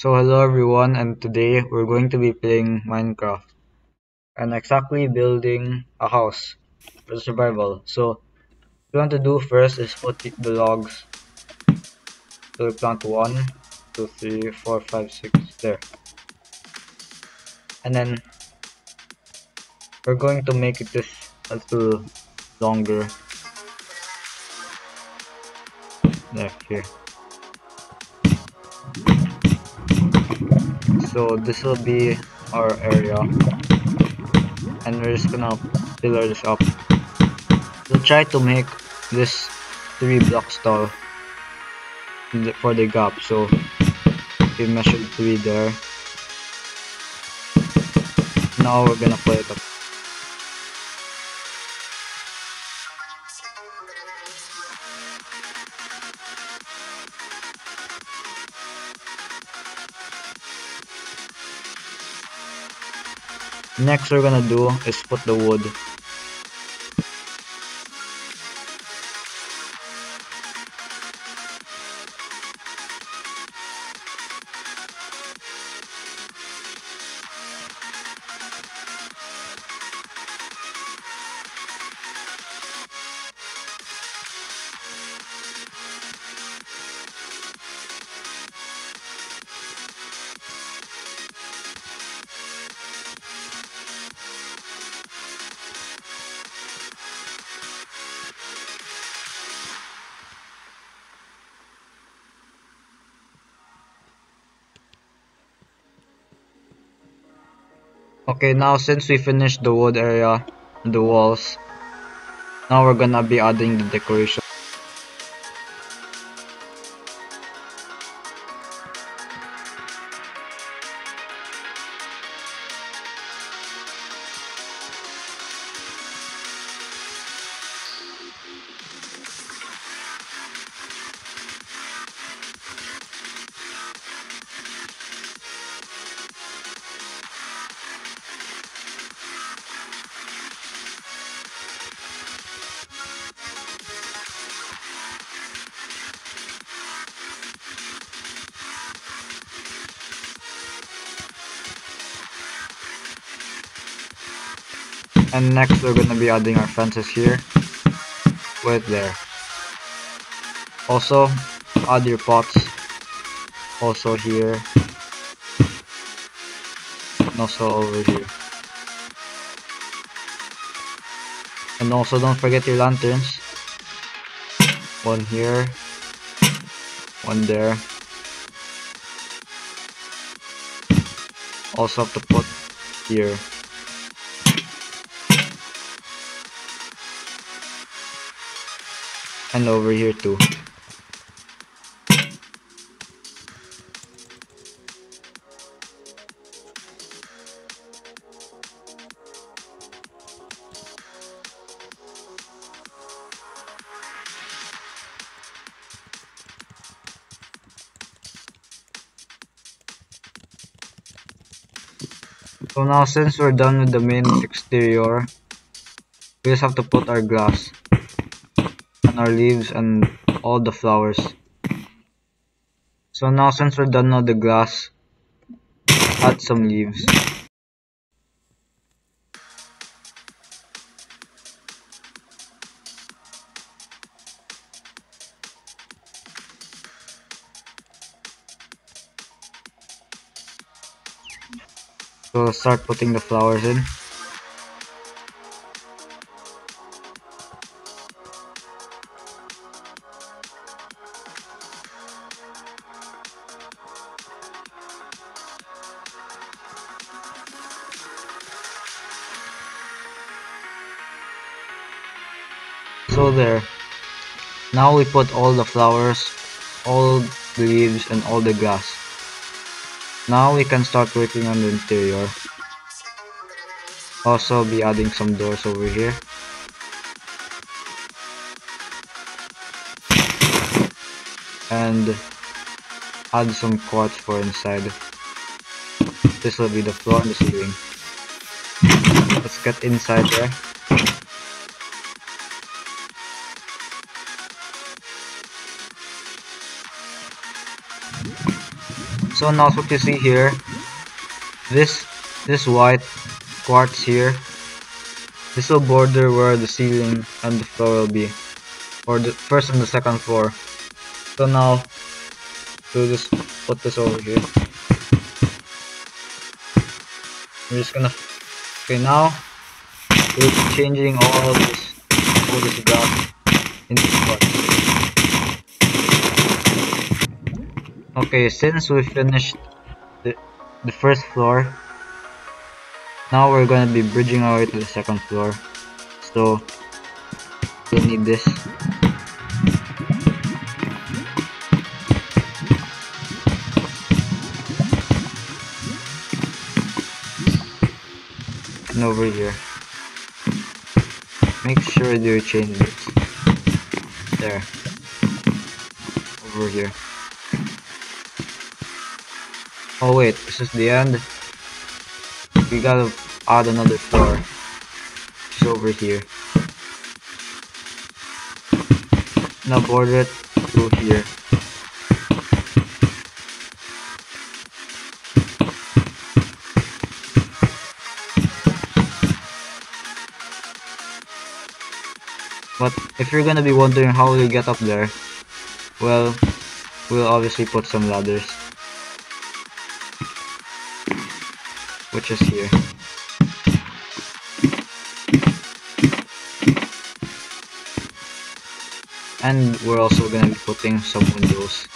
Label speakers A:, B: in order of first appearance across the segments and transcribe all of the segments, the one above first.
A: So hello everyone and today we're going to be playing Minecraft and exactly building a house for survival. So what we want to do first is put the logs. So we plant one, two, three, four, five, six, there. And then we're going to make it this a little longer. There, here. So this will be our area. And we're just gonna pillar this up we'll try to make this three blocks tall for the gap. So we measured three there. Now we're gonna put it up Next we're gonna do is put the wood Okay, now since we finished the wood area, the walls, now we're gonna be adding the decoration. And next we're gonna be adding our fences here. Right there. Also add your pots. Also here. And also over here. And also don't forget your lanterns. One here. One there. Also have to put here and over here too. So now since we're done with the main exterior, we just have to put our glass our leaves and all the flowers. So now since we're done with the glass, add some leaves. So start putting the flowers in. There. Now we put all the flowers all the leaves and all the grass. Now we can start working on the interior. Also be adding some doors over here. And add some quartz for inside. This will be the floor and the ceiling. Let's get inside there So now what you see here, this this white quartz here, this will border where the ceiling and the floor will be, or the first and the second floor. So now, we'll just put this over here. We're just gonna, okay now, we're changing all this, all this glass into quartz. Okay, since we finished the, the first floor, now we're gonna be bridging our way to the second floor. So, we'll need this. And over here. Make sure you change this. There. Over here. Oh wait, this is the end. We gotta add another floor. It's over here. Now border it through here. But if you're gonna be wondering how we get up there, well, we'll obviously put some ladders. Which is here. And we're also gonna be putting some windows.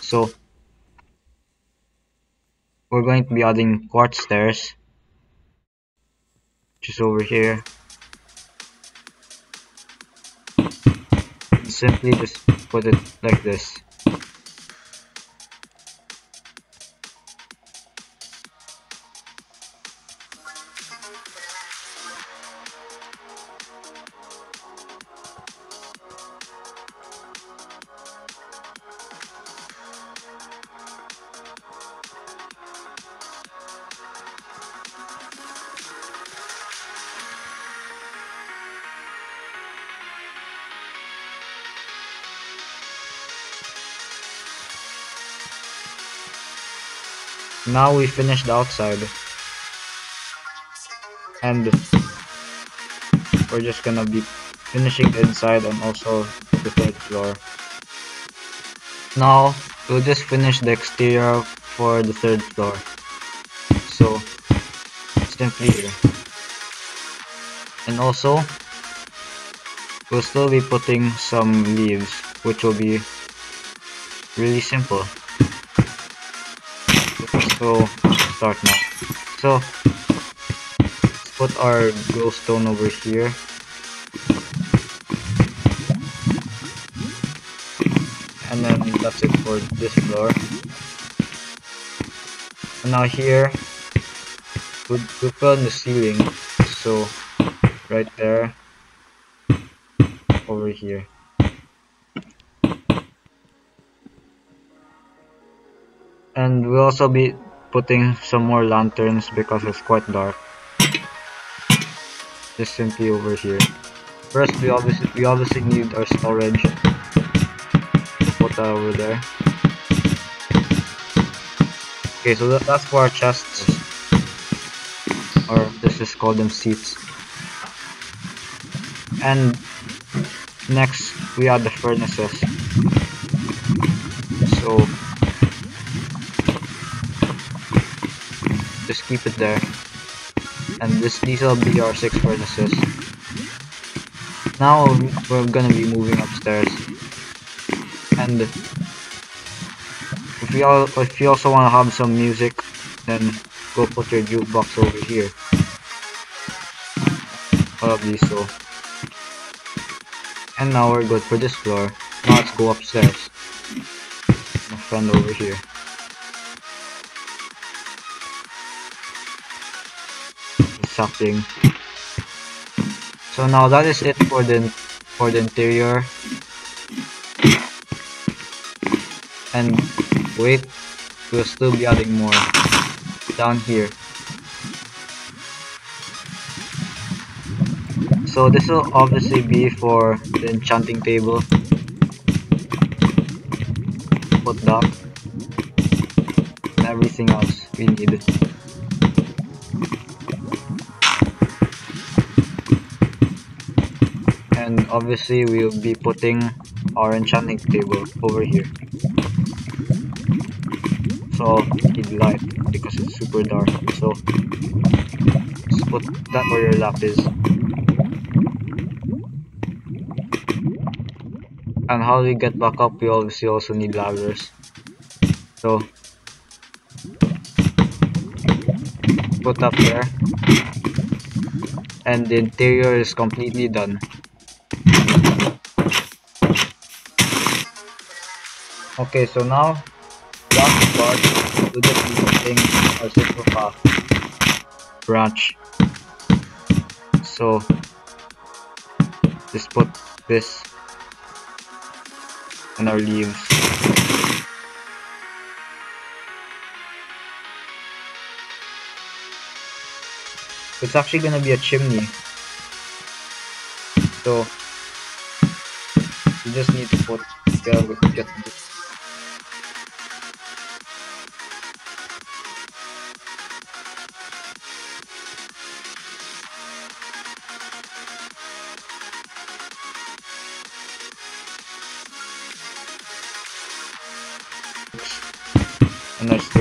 A: So we're going to be adding quartz stairs, just over here. Simply just put it like this. Now we finished the outside. And we're just gonna be finishing the inside and also the third floor. Now we'll just finish the exterior for the third floor. So simply here. And also we'll still be putting some leaves which will be really simple so start now. So put our glowstone over here. And then that's it for this floor. And now here we we'll put on the ceiling. So right there over here. And we'll also be putting some more lanterns because it's quite dark. Just simply over here. First, we obviously we obviously need our storage. To put that over there. Okay, so that, that's for our chests, or let's just call them seats. And next, we add the furnaces. Keep it there. And this these will be our six furnaces. Now we're gonna be moving upstairs. And if you all if you also wanna have some music, then go put your jukebox over here. All of these so. And now we're good for this floor. Now let's go upstairs. My friend over here. Something. So now that is it for the for the interior. And wait, we'll still be adding more down here. So this will obviously be for the enchanting table. Put dock. Everything else we need. And obviously we'll be putting our enchanting table over here. So need light because it's super dark. So just put that where your lap is. and how we get back up we obviously also need ladders so put up there and the interior is completely done okay so now last part we just need to thing a simple path branch so just put this and our leaves. It's actually gonna be a chimney. So you just need to put get, get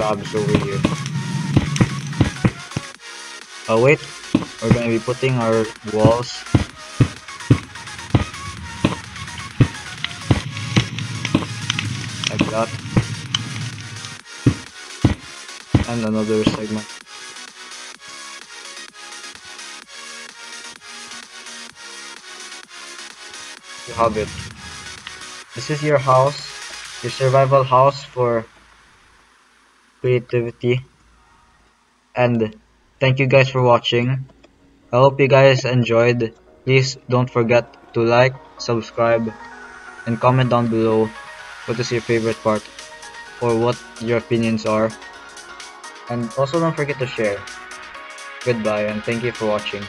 A: slabs over here. Oh wait, we're gonna be putting our walls like that and another segment. You have it. This is your house, your survival house for creativity. And thank you guys for watching. I hope you guys enjoyed. Please don't forget to like subscribe and comment down below what is your favorite part or what your opinions are. And also don't forget to share. Goodbye and thank you for watching